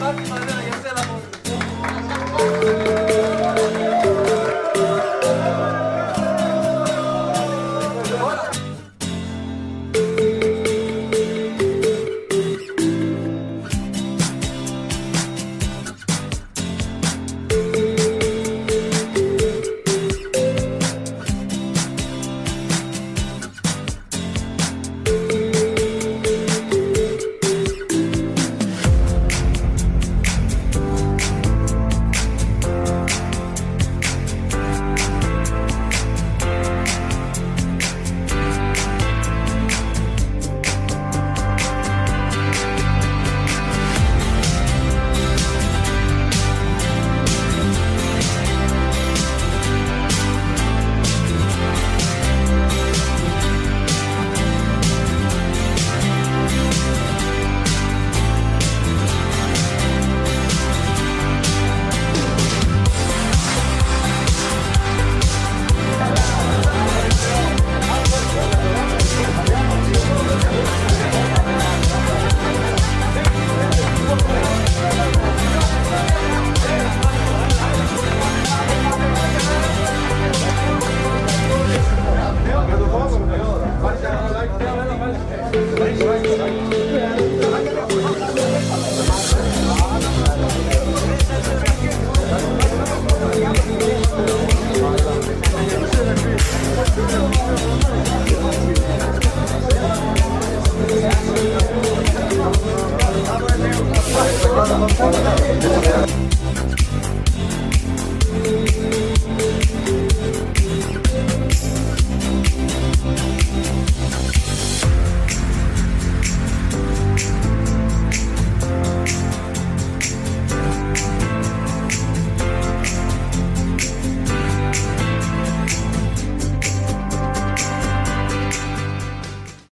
bakmadım Oh,